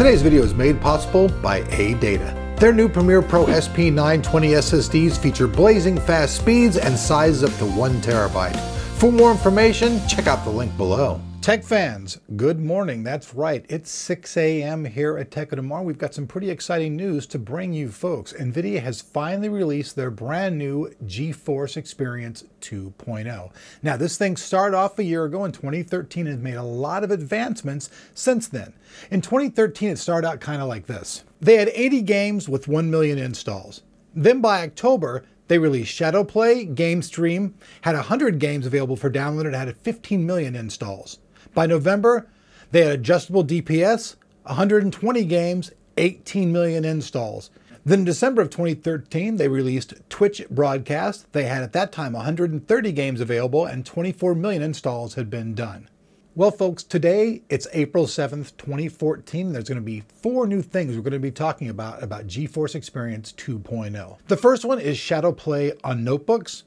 Today's video is made possible by ADATA. Their new Premier Pro SP920 SSDs feature blazing fast speeds and sizes up to 1 terabyte. For more information, check out the link below. Tech fans, good morning. That's right. It's 6 a.m. here at Tech of Tomorrow. We've got some pretty exciting news to bring you folks. NVIDIA has finally released their brand new GeForce Experience 2.0. Now, this thing started off a year ago in 2013 and has made a lot of advancements since then. In 2013, it started out kind of like this. They had 80 games with 1 million installs. Then by October, they released Shadowplay, GameStream, had 100 games available for download and had 15 million installs. By November, they had adjustable DPS, 120 games, 18 million installs. Then in December of 2013, they released Twitch Broadcast. They had at that time 130 games available and 24 million installs had been done. Well, folks, today it's April 7th, 2014. There's going to be four new things we're going to be talking about about GeForce Experience 2.0. The first one is Shadow Play on notebooks,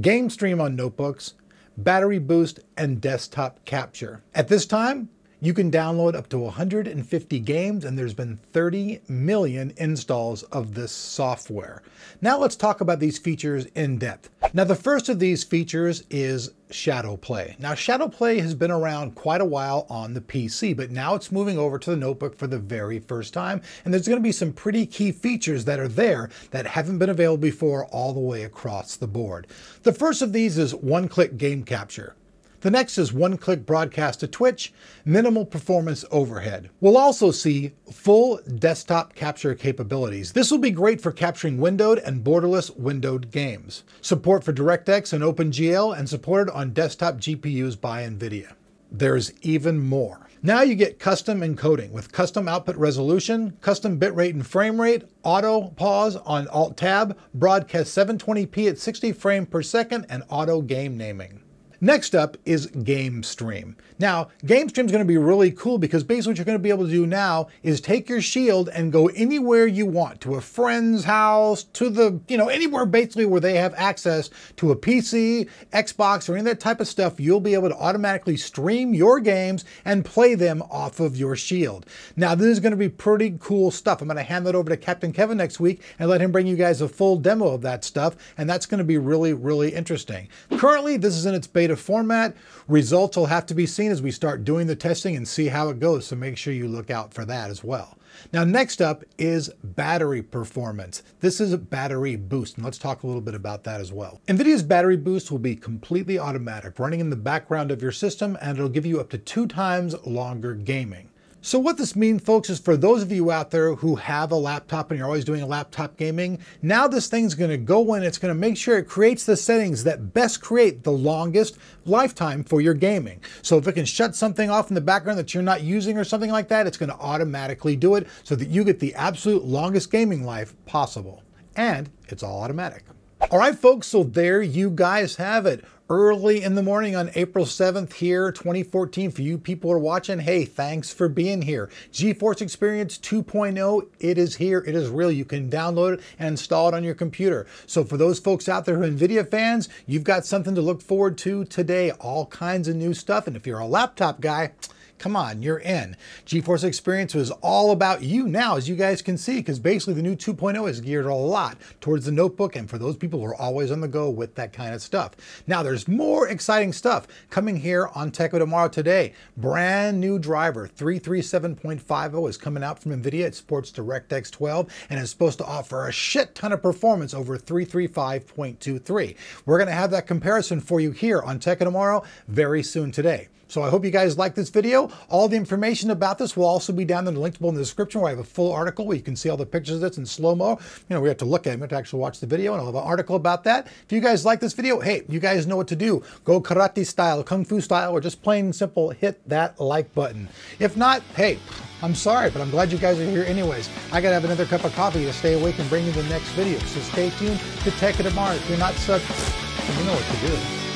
Game Stream on notebooks, battery boost, and desktop capture. At this time, you can download up to 150 games and there's been 30 million installs of this software. Now let's talk about these features in depth. Now the first of these features is Shadow Play. Now Shadow Play has been around quite a while on the PC, but now it's moving over to the notebook for the very first time. And there's gonna be some pretty key features that are there that haven't been available before all the way across the board. The first of these is one-click game capture. The next is one-click broadcast to Twitch, minimal performance overhead. We'll also see full desktop capture capabilities. This will be great for capturing windowed and borderless windowed games. Support for DirectX and OpenGL and supported on desktop GPUs by NVIDIA. There's even more. Now you get custom encoding with custom output resolution, custom bitrate and frame rate, auto pause on Alt Tab, broadcast 720p at 60 frames per second, and auto game naming. Next up is GameStream. Now, GameStream is going to be really cool because basically what you're going to be able to do now is take your shield and go anywhere you want, to a friend's house, to the, you know, anywhere basically where they have access to a PC, Xbox, or any of that type of stuff, you'll be able to automatically stream your games and play them off of your shield. Now, this is going to be pretty cool stuff. I'm going to hand that over to Captain Kevin next week and let him bring you guys a full demo of that stuff, and that's going to be really, really interesting. Currently, this is in its beta format. Results will have to be seen as we start doing the testing and see how it goes, so make sure you look out for that as well. Now, next up is battery performance. This is a battery boost, and let's talk a little bit about that as well. NVIDIA's battery boost will be completely automatic, running in the background of your system, and it'll give you up to two times longer gaming. So what this means, folks, is for those of you out there who have a laptop and you're always doing laptop gaming, now this thing's going to go in, it's going to make sure it creates the settings that best create the longest lifetime for your gaming. So if it can shut something off in the background that you're not using or something like that, it's going to automatically do it so that you get the absolute longest gaming life possible. And it's all automatic. All right, folks, so there you guys have it early in the morning on April 7th here, 2014. For you people who are watching, hey, thanks for being here. GeForce Experience 2.0, it is here, it is real. You can download it and install it on your computer. So for those folks out there who are NVIDIA fans, you've got something to look forward to today. All kinds of new stuff. And if you're a laptop guy, Come on, you're in. GeForce Experience was all about you now, as you guys can see, because basically the new 2.0 is geared a lot towards the notebook and for those people who are always on the go with that kind of stuff. Now, there's more exciting stuff coming here on Tech of Tomorrow today. Brand new driver, 337.50 is coming out from NVIDIA. It supports DirectX 12 and is supposed to offer a shit ton of performance over 335.23. We're going to have that comparison for you here on Tech of Tomorrow very soon today. So I hope you guys like this video. All the information about this will also be down in the link below in the description where I have a full article where you can see all the pictures of this in slow-mo. You know, we have to look at them to actually watch the video and I'll have an article about that. If you guys like this video, hey, you guys know what to do. Go karate style, kung fu style, or just plain simple, hit that like button. If not, hey, I'm sorry, but I'm glad you guys are here anyways. I gotta have another cup of coffee to stay awake and bring you the next video. So stay tuned to Tech Tomorrow. If you're not subbed, you know what to do.